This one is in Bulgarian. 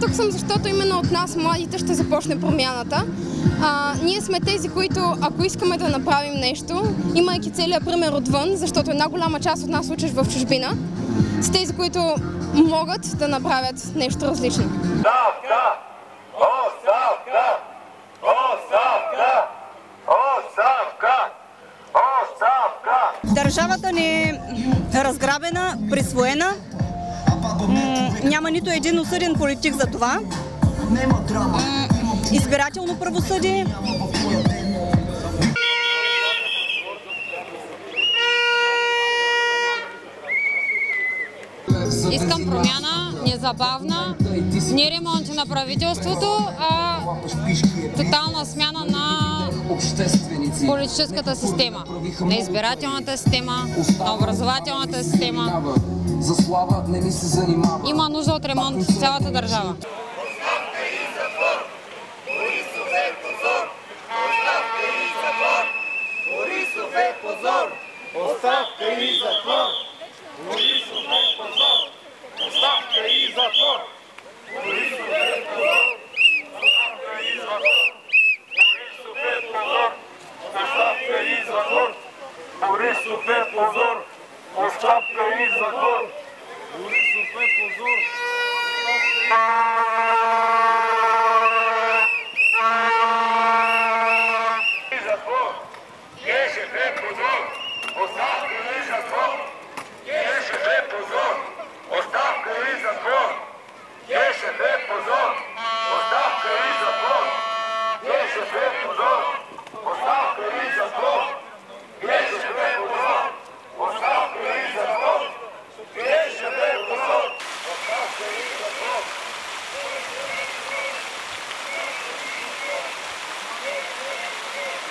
Тук съм, защото именно от нас, младите, ще започне промяната. А, ние сме тези, които, ако искаме да направим нещо, имайки целият пример отвън, защото една голяма част от нас учиш в чужбина, с тези, които могат да направят нещо различно. Оставка! Оставка! Оставка! Оставка! Оставка! Държавата ни е разграбена, присвоена. Няма нито един осъден политик за това. Избирателно правосъдие. Искам промяна, незабавна, не ремонти на правителството, а политическата система, на избирателната система, на образователната система. За слава не ми се занимава. Има нужда от ремонт в цялата държава. Оставка и затвор! Борисов е позор! Оставка и затвор! Борисов е позор! Оставка и затвор! Борисов е позор! Оставка и затвор! Борисов е позор! Оставка и затвор! Борисов е позор!